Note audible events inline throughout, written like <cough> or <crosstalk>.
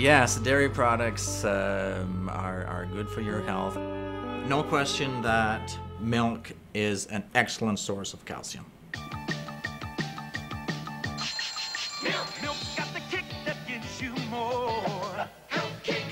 Yes, dairy products um, are, are good for your health. No question that milk is an excellent source of calcium. Milk, milk's got the kick that gives you more. Health kick.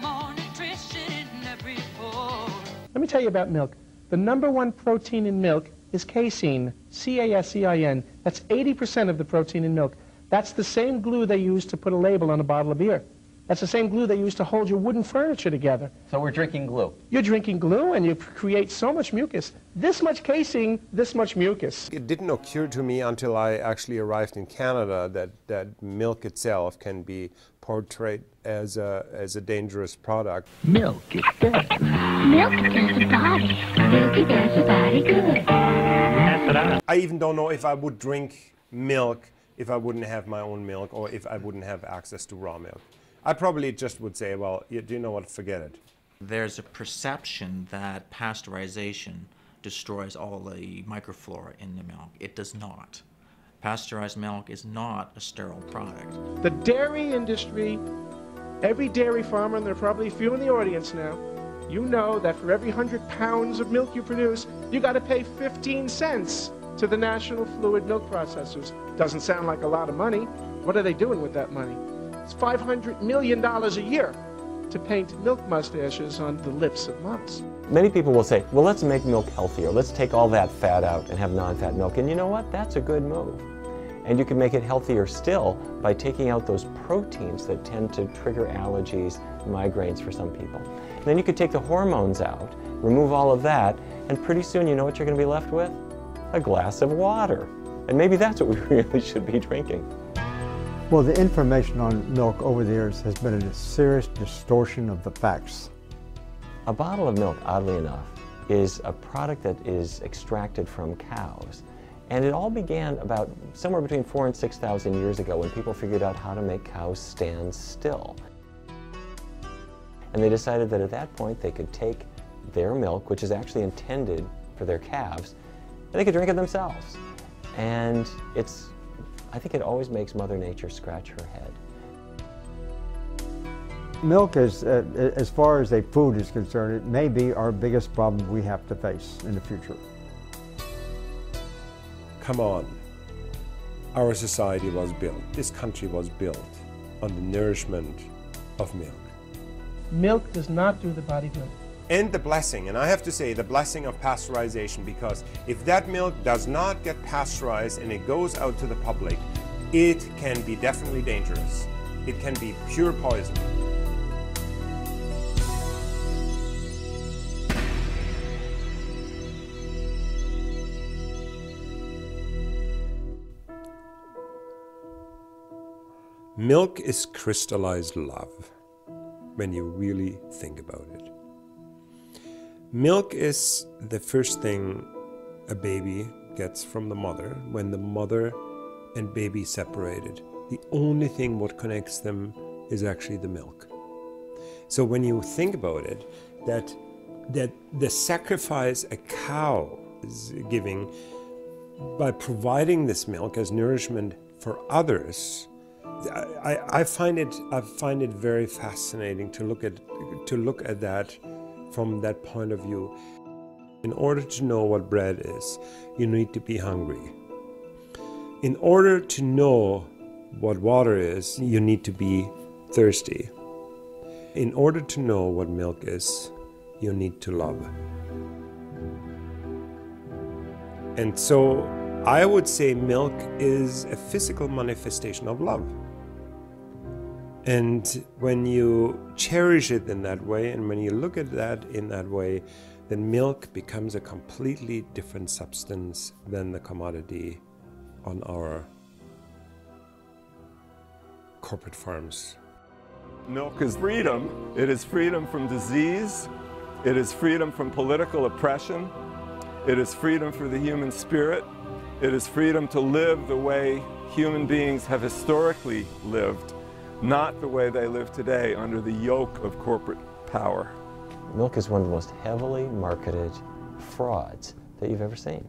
More nutrition in every form. Let me tell you about milk. The number one protein in milk is casein, C-A-S-E-I-N. That's 80% of the protein in milk. That's the same glue they use to put a label on a bottle of beer. That's the same glue they use to hold your wooden furniture together. So we're drinking glue. You're drinking glue and you create so much mucus. This much casein, this much mucus. It didn't occur to me until I actually arrived in Canada that, that milk itself can be portrayed as a, as a dangerous product. Milk is good. Milk does the body. Milky does the body good. I even don't know if I would drink milk if I wouldn't have my own milk or if I wouldn't have access to raw milk. I probably just would say, well, you, do you know what? Forget it. There's a perception that pasteurization destroys all the microflora in the milk. It does not. Pasteurized milk is not a sterile product. The dairy industry, every dairy farmer, and there are probably a few in the audience now, you know that for every 100 pounds of milk you produce, you got to pay 15 cents to the national fluid milk processors. Doesn't sound like a lot of money. What are they doing with that money? It's $500 million a year to paint milk mustaches on the lips of moms. Many people will say, well, let's make milk healthier. Let's take all that fat out and have non-fat milk. And you know what? That's a good move. And you can make it healthier still by taking out those proteins that tend to trigger allergies, migraines for some people. And then you could take the hormones out, remove all of that, and pretty soon you know what you're going to be left with? A glass of water. And maybe that's what we <laughs> really should be drinking. Well, the information on milk over the years has been a serious distortion of the facts. A bottle of milk, oddly enough, is a product that is extracted from cows. And it all began about somewhere between four and 6,000 years ago when people figured out how to make cows stand still. And they decided that at that point they could take their milk, which is actually intended for their calves, and they could drink it themselves. And it's I think it always makes Mother Nature scratch her head. Milk is, uh, as far as a food is concerned, it may be our biggest problem we have to face in the future. Come on. Our society was built, this country was built on the nourishment of milk. Milk does not do the body good. And the blessing, and I have to say the blessing of pasteurization, because if that milk does not get pasteurized and it goes out to the public, it can be definitely dangerous. It can be pure poison. Milk is crystallized love when you really think about it. Milk is the first thing a baby gets from the mother when the mother and baby separated. The only thing what connects them is actually the milk. So when you think about it, that that the sacrifice a cow is giving by providing this milk as nourishment for others, I, I find it I find it very fascinating to look at to look at that from that point of view. In order to know what bread is, you need to be hungry. In order to know what water is, you need to be thirsty. In order to know what milk is, you need to love. And so I would say milk is a physical manifestation of love. And when you cherish it in that way, and when you look at that in that way, then milk becomes a completely different substance than the commodity on our corporate farms. Milk is freedom. It is freedom from disease. It is freedom from political oppression. It is freedom for the human spirit. It is freedom to live the way human beings have historically lived not the way they live today under the yoke of corporate power. Milk is one of the most heavily marketed frauds that you've ever seen.